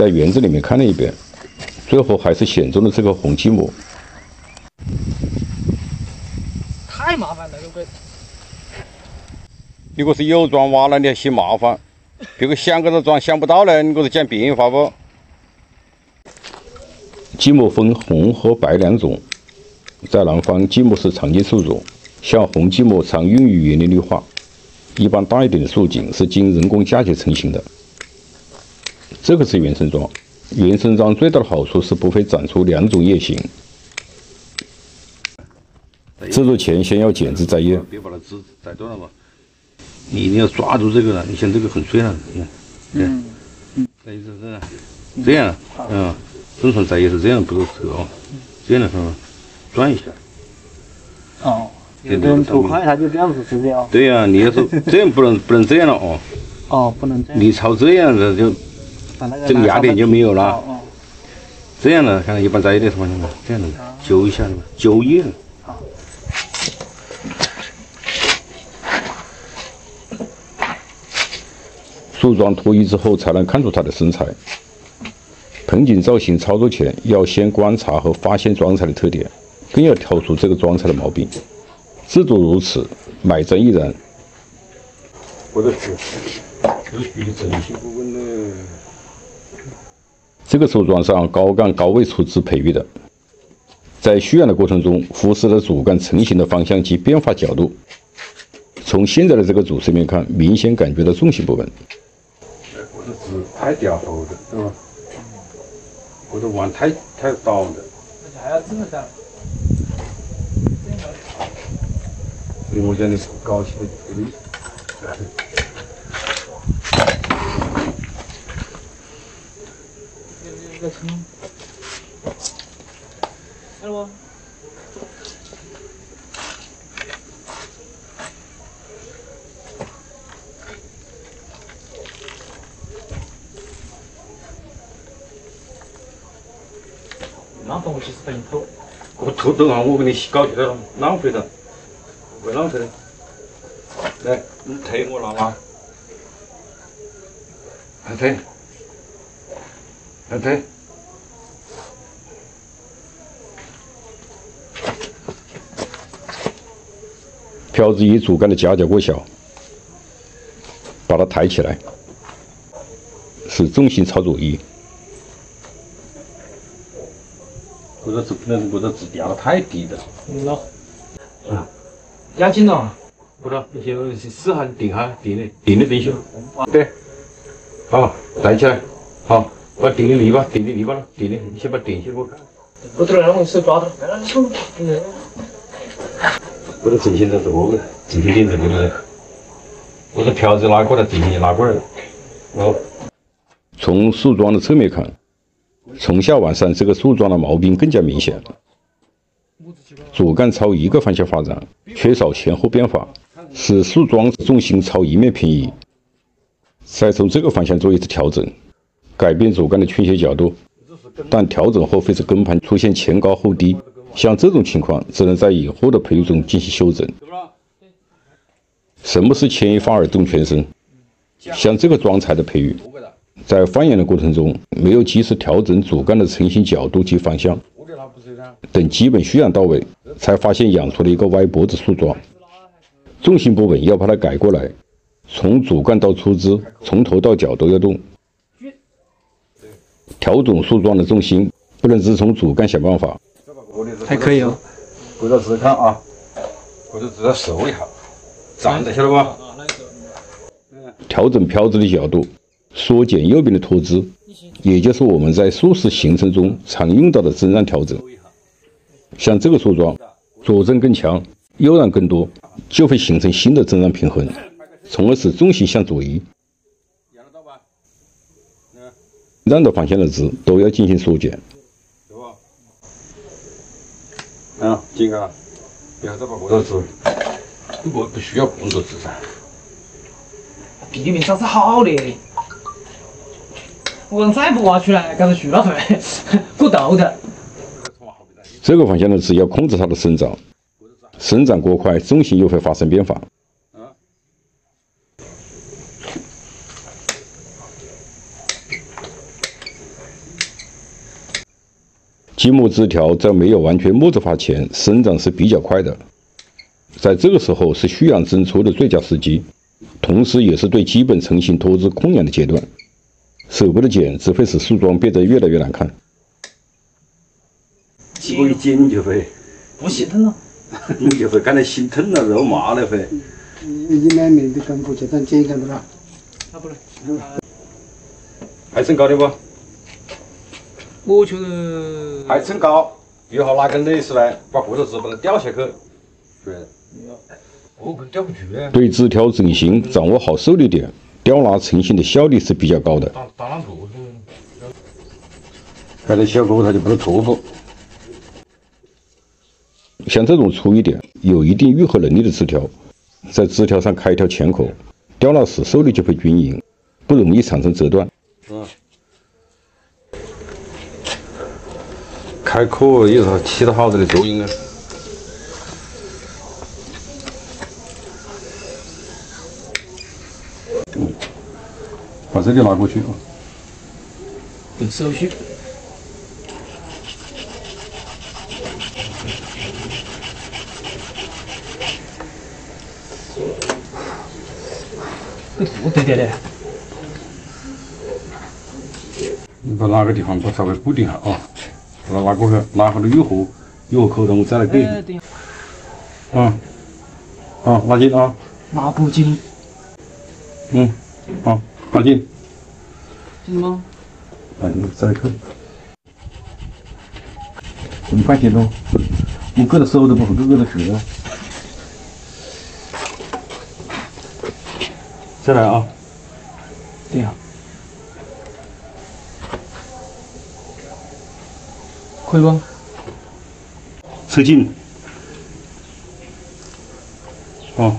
在园子里面看了一遍，最后还是选中了这个红积木。太麻烦了，这个。你这是有桩挖了，你还嫌麻烦？别个想个子桩想不到呢，你这是讲变化不？积木分红和白两种，在南方，积木是常见树种，像红积木常用于园林绿化。一般大一点的树景是经人工嫁接成型的。这个是原生桩，原生桩最大的好处是不会长出两种叶形。制作前先要剪枝摘叶，别把它枝摘断了嘛。你一定要抓住这个了，你像这个很脆了，你看，嗯嗯，摘是这样，这样，嗯，正常摘叶是这样，不是这个哦，这样的是吧？转一下。哦。有人投快，他就这样子直接啊。对呀，你要是这样不能不能这样了哦。哦，不能这样。你朝这样子就，这个压点就没有了。哦。这样的，看一般摘的地方这样的揪一下嘛，揪叶。好。树桩脱衣之后，才能看出它的身材。盆景造型操作前，要先观察和发现桩材的特点，更要挑出这个桩材的毛病。制作如此，买账亦然。我的去，这个属于整形部分的。这个树桩是按高杆高位出枝培育的，在蓄养的过程中，忽视了主干成型的方向及变化角度。从现在的这个主侧面看，明显感觉到重心不稳。我的枝太掉头的，是吧？或者弯太太倒的。而且还要这么长。我讲的高起来，对。这个车，来了不？那东西是本土，我土都让我给你搞起来了，浪费了。会浪费。来，你推我拿嘛，还推，还推。瓢子与主干的夹角过小，把它抬起来，是重心操作一。这个是不能，这个是掉的太低了。嗯咯。啊。压紧了，不知你先试下顶下，顶的顶的顶修。对，好，抬起来，好，把顶的篱笆，顶的篱笆了，顶的，你先把顶起我看。不对，让我手抓着。不是正心在这个，正心顶着对不对？我的条子拉过来，正心拉过来。哦。从树桩的侧面看，从下往上，这个树桩的毛病更加明显。主干朝一个方向发展，缺少前后变化，使树桩重心朝一面偏移。再从这个方向做一次调整，改变主干的倾斜角度。但调整后会使根盘出现前高后低，像这种情况只能在以后的培育中进行修整。什么是牵一发而动全身？像这个桩材的培育，在放养的过程中没有及时调整主干的成型角度及方向。等基本蓄养到位，才发现养出了一个歪脖子树桩，重心不稳，要把它改过来。从主干到出枝，从头到脚都要动。调整树桩的重心，不能只从主干想办法。还可以哦。回头仔细看啊，回头仔细收一下，站着晓得不？调整漂子的角度，缩减右边的脱枝，也就是我们在树势形成中常用到的增让调整。像这个树桩，左正更强，右让更多，就会形成新的增让平衡，从而使重心向左移。让的方向的值都要进行缩减。啊，金哥，不要再把这枝，不不需要工作枝噻。地面上是好的，我再不挖出来，搞到树那头，过头的。这个方向的枝要控制它的生长，生长过快，重心又会发生变化。积木枝条在没有完全木质化前，生长是比较快的。在这个时候是蓄养增粗的最佳时机，同时也是对基本成型脱枝控养的阶段。舍不得剪只会使树桩变得越来越难看。我一剪就会不心疼了，你就会感到心疼了，肉麻了会。你买没得根部去，咱剪一根不啦？啊不来，还剩高的不？我觉得还称高，一会儿拿根蕾丝来，把骨头枝把它吊下去。对。我根吊不住啊。对枝条整形掌握好受力点，吊拉成型的效率是比较高的。打打烂骨头。开点小骨头就不能戳破。像这种粗一点、有一定愈合能力的枝条，在枝条上开一条浅口，吊拉时受力就会均匀，不容易产生折断。嗯。开口也是起到好大的作用啊。嗯，把这个拿过去啊。手续。不对的嘞。你把哪个地方把稍微固定下啊？把它拉过去，拉好了愈合，愈合口，然后再来给。嗯。好，拉紧啊。拉不紧。嗯。好，拉紧。紧吗？哎，你再扣。你放心喽，你搁到手都不会搁到去了。再来啊！对呀，可以不？吃劲。哦。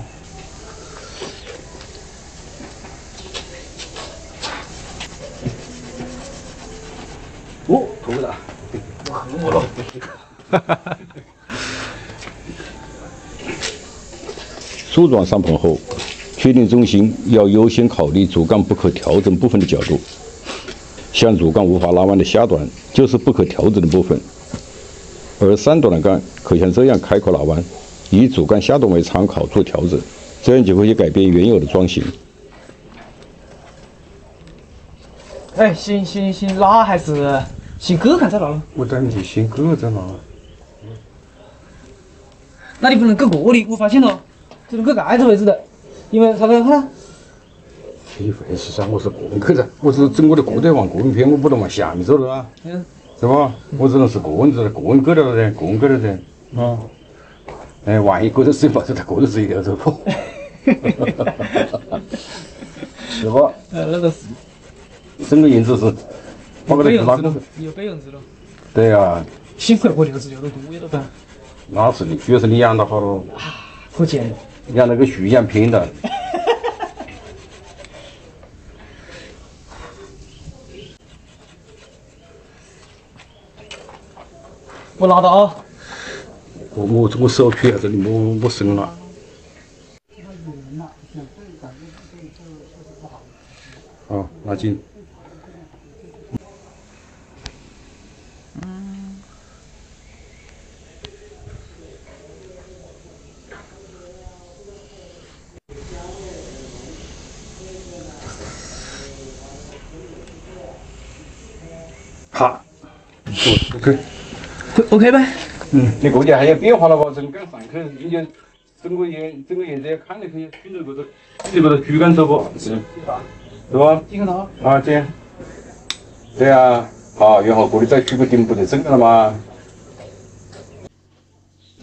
哦，投了。我了。哈哈哈。树桩上棚后。确定重心要优先考虑主干不可调整部分的角度，像主干无法拉弯的下端就是不可调整的部分，而上端的杆可像这样开口拉弯，以主干下端为参考做调整，这样就可以改变原有的桩型。哎，行行行，拉还是先割开再拉了。我等你先割再拉。那你不能割过的，我发现了，只能割盖子位置的。因为啥子哈？你回事噻，我是个人去噻，我是整我的个人往个人偏，我不能往下面走了啊，嗯，是吧？我只能是个人子，个人割掉了噻，个人割了噻，啊，哎，万一割到谁把这他个人自己掉走破，是吧？呃，那个是，整个院子是，把个样子了，有背样子了。对呀。幸亏我六十六都多了噻。那是的，主要是你养的好了。啊，可见。养那个树一样偏的。我拿到啊！我我我手撇在这里，我我伸了。好，拿紧。好，OK，OK 呗。嗯，你估计还有变化了吧？从干上去，你就整个院整个院子也看得去，顺着这个顺着这个主干走不？是，是吧？几个刀？啊，这。对啊，好，然后过里再取个顶，不就整了吗？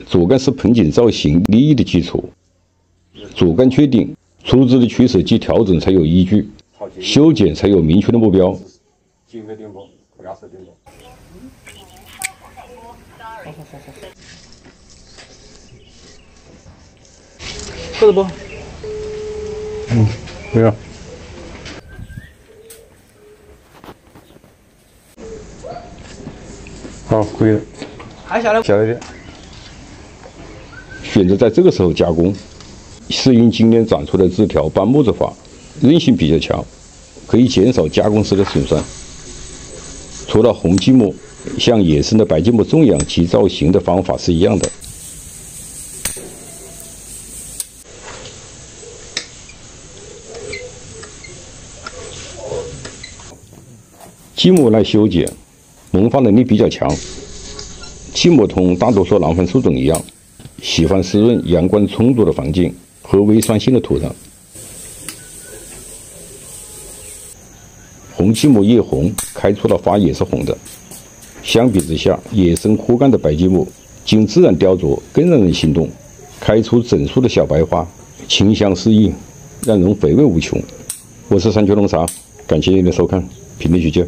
主干是盆景造型立意的基础，主干确定，出枝的取舍及调整才有依据，修剪才有明确的目标。好好好好。够了不？嗯，没有。好，可以了。还小了，小一点。选择在这个时候加工，适应今年长出的枝条半木质化，韧性比较强，可以减少加工时的损伤。除了红积木，像野生的白积木种样其造型的方法是一样的。积木来修剪，萌发能力比较强。积木同大多数南方树种一样，喜欢湿润、阳光充足的环境和微酸性的土壤。红积木叶红，开出的花也是红的。相比之下，野生枯干的白积木经自然雕琢更让人心动，开出整束的小白花，清香四溢，让人回味无穷。我是山丘龙茶，感谢您的收看，评论区见。